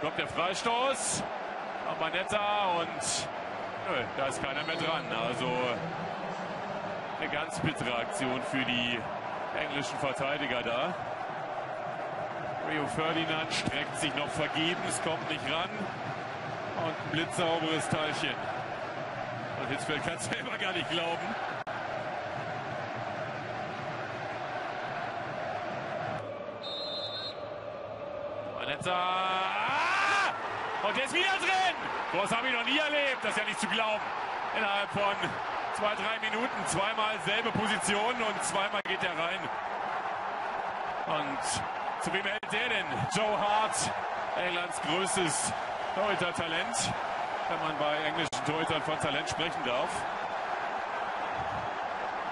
kommt der Freistoß. Manetta und nö, da ist keiner mehr dran. Also eine ganz bittere Aktion für die englischen Verteidiger da. Rio Ferdinand streckt sich noch vergebens, kommt nicht ran. Und ein blitzsauberes Teilchen. Und Hitzfeld kann es selber gar nicht glauben. Manetta. Und der ist wieder drin. Das habe ich noch nie erlebt. Das ist ja nicht zu glauben. Innerhalb von zwei, drei Minuten zweimal selbe Position und zweimal geht er rein. Und zu wem hält der denn? Joe Hart, Englands größtes Torhüter-Talent, wenn man bei englischen Torhütern von Talent sprechen darf.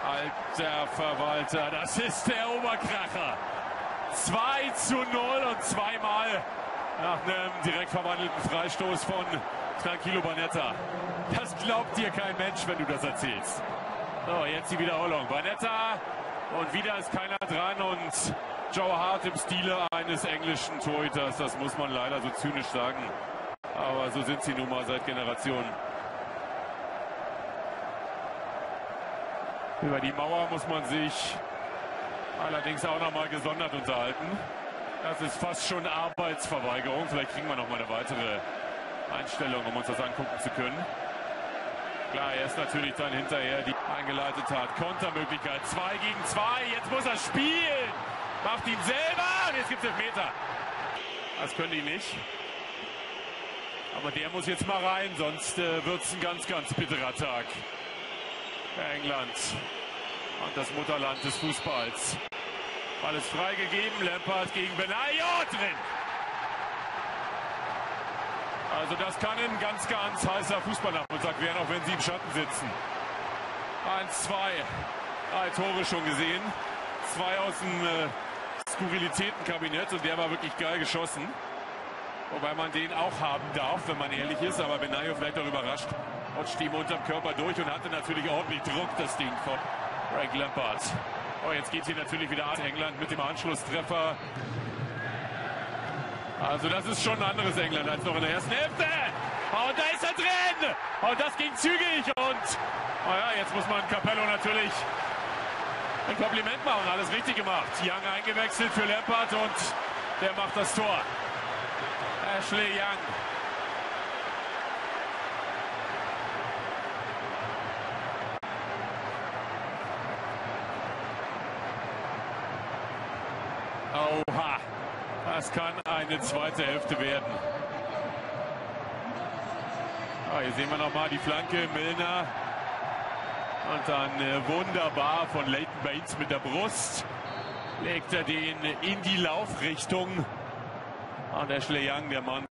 Alter Verwalter, das ist der Oberkracher. 2 zu 0 und zweimal nach einem direkt verwandelten Freistoß von Tranquilo Banetta. Das glaubt dir kein Mensch, wenn du das erzählst. So, jetzt die Wiederholung. Banetta und wieder ist keiner dran und Joe Hart im Stile eines englischen Torhüters. Das muss man leider so zynisch sagen. Aber so sind sie nun mal seit Generationen. Über die Mauer muss man sich allerdings auch noch mal gesondert unterhalten. Das ist fast schon Arbeitsverweigerung. Vielleicht kriegen wir noch mal eine weitere Einstellung, um uns das angucken zu können. Klar, er ist natürlich dann hinterher, die eingeleitet hat. Kontermöglichkeit, 2 gegen 2. Jetzt muss er spielen. Macht ihn selber. Und jetzt gibt es Meter. Das können die nicht. Aber der muss jetzt mal rein, sonst äh, wird es ein ganz, ganz bitterer Tag. England und das Mutterland des Fußballs. Alles freigegeben. Lampard gegen Benayo drin. Also das kann ein ganz, ganz heißer Fußballnachmittag werden, auch wenn sie im Schatten sitzen. 1-2. Drei Tore schon gesehen. Zwei aus dem äh, Skurrilitätenkabinett und der war wirklich geil geschossen. Wobei man den auch haben darf, wenn man ehrlich ist. Aber Benayo vielleicht auch überrascht. Rutscht ihm unterm Körper durch und hatte natürlich ordentlich Druck, das Ding von Frank Lampard. Oh, jetzt geht hier natürlich wieder an England mit dem Anschlusstreffer. Also das ist schon ein anderes England als noch in der ersten Hälfte. Und da ist er drin. Und das ging zügig. Und naja, jetzt muss man Capello natürlich ein Kompliment machen. Alles richtig gemacht. Young eingewechselt für Lampard und der macht das Tor. Ashley Young. Oha, das kann eine zweite Hälfte werden. Ah, hier sehen wir nochmal die Flanke, Milner. Und dann äh, wunderbar von Leighton Baines mit der Brust. Legt er den in die Laufrichtung. Und Ashley Young, der Mann